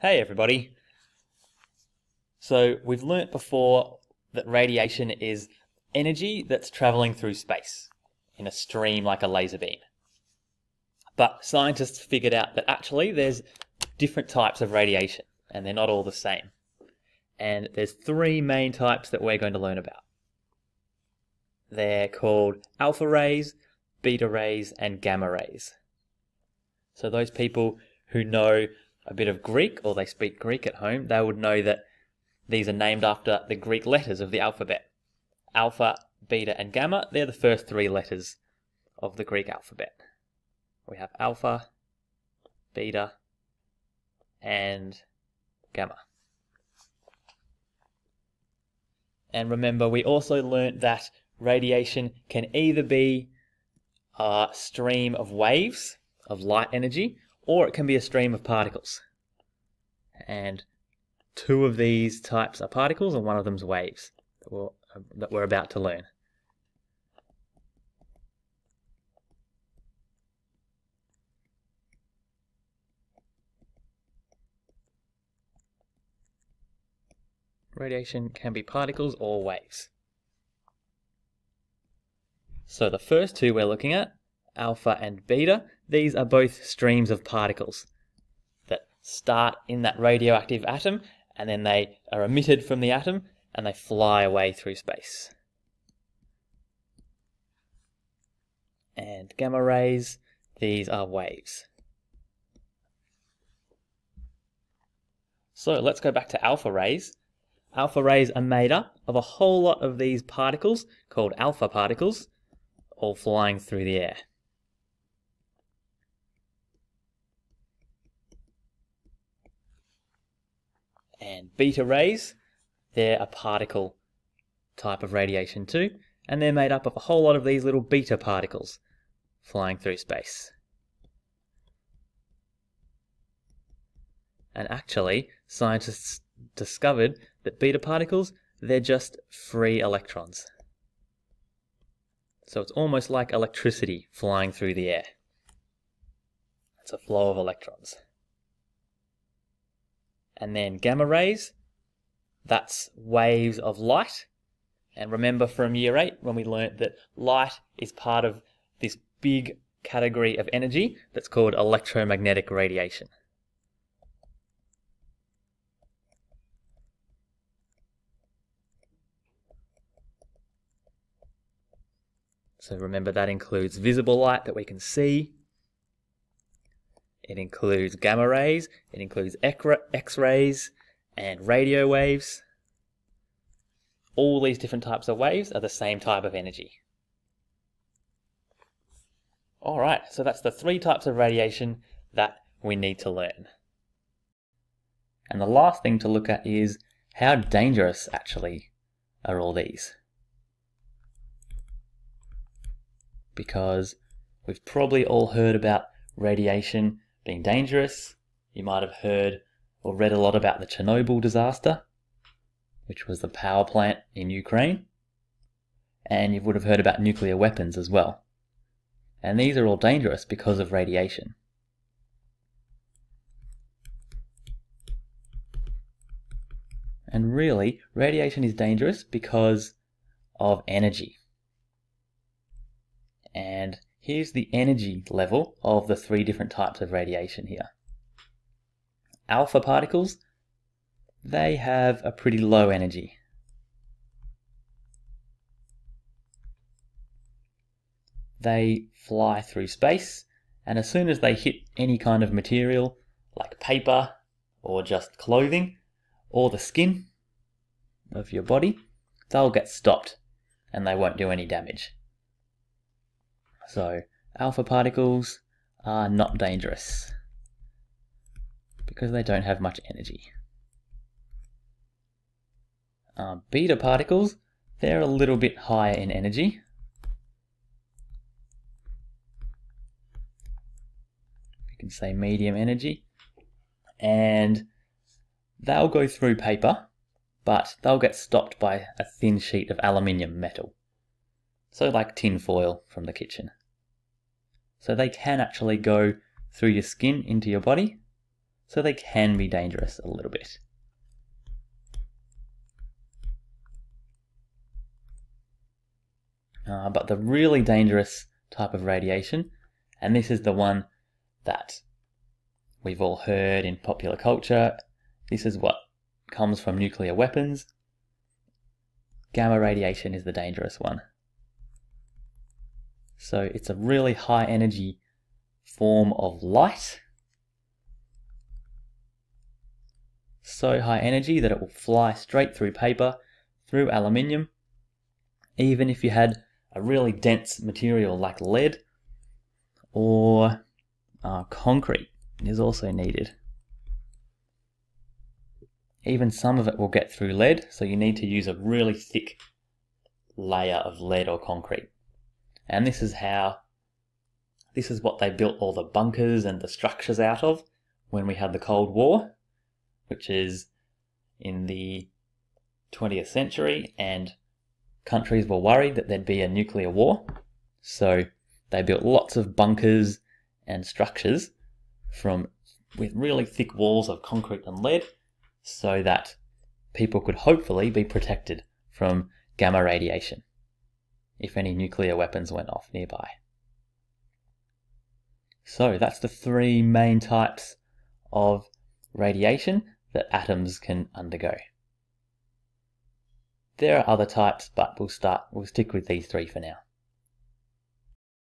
Hey everybody. So we've learnt before that radiation is energy that's traveling through space in a stream like a laser beam. But scientists figured out that actually there's different types of radiation and they're not all the same. And there's three main types that we're going to learn about. They're called alpha rays, beta rays, and gamma rays. So those people who know a bit of Greek or they speak Greek at home, they would know that these are named after the Greek letters of the alphabet. Alpha, beta, and gamma, they're the first three letters of the Greek alphabet. We have alpha, beta, and gamma. And remember, we also learnt that radiation can either be a stream of waves of light energy, or it can be a stream of particles. And two of these types are particles, and one of them's waves that we're, that we're about to learn. Radiation can be particles or waves. So the first two we're looking at, alpha and beta, these are both streams of particles that start in that radioactive atom and then they are emitted from the atom and they fly away through space. And gamma rays, these are waves. So let's go back to alpha rays. Alpha rays are made up of a whole lot of these particles called alpha particles, all flying through the air. And beta rays, they're a particle type of radiation too, and they're made up of a whole lot of these little beta particles flying through space. And actually, scientists discovered that beta particles, they're just free electrons. So it's almost like electricity flying through the air. It's a flow of electrons. And then gamma rays, that's waves of light. And remember from year 8 when we learnt that light is part of this big category of energy that's called electromagnetic radiation. So remember that includes visible light that we can see. It includes gamma rays, it includes X-rays and radio waves. All these different types of waves are the same type of energy. Alright, so that's the three types of radiation that we need to learn. And the last thing to look at is how dangerous actually are all these. because we've probably all heard about radiation being dangerous. You might have heard or read a lot about the Chernobyl disaster, which was the power plant in Ukraine. And you would have heard about nuclear weapons as well. And these are all dangerous because of radiation. And really, radiation is dangerous because of energy. And here's the energy level of the three different types of radiation here. Alpha particles, they have a pretty low energy. They fly through space, and as soon as they hit any kind of material, like paper, or just clothing, or the skin of your body, they'll get stopped and they won't do any damage. So alpha particles are not dangerous because they don't have much energy. Um, beta particles, they're a little bit higher in energy. You can say medium energy. And they'll go through paper, but they'll get stopped by a thin sheet of aluminium metal. So like tin foil from the kitchen. So they can actually go through your skin into your body, So they can be dangerous a little bit. Uh, but the really dangerous type of radiation, and this is the one that we've all heard in popular culture, this is what comes from nuclear weapons. Gamma radiation is the dangerous one. So it's a really high energy form of light. So high energy that it will fly straight through paper, through aluminium. Even if you had a really dense material like lead or uh, concrete is also needed. Even some of it will get through lead, so you need to use a really thick layer of lead or concrete. And this is how, this is what they built all the bunkers and the structures out of when we had the Cold War, which is in the 20th century, and countries were worried that there'd be a nuclear war. So they built lots of bunkers and structures from with really thick walls of concrete and lead so that people could hopefully be protected from gamma radiation if any nuclear weapons went off nearby. So that's the three main types of radiation that atoms can undergo. There are other types, but we'll start, we'll stick with these three for now.